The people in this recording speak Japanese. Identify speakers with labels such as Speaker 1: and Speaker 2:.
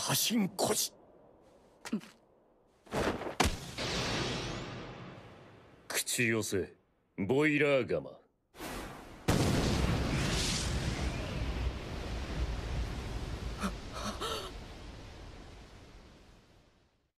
Speaker 1: 過信孤児
Speaker 2: 口寄せ。ボイラーガマ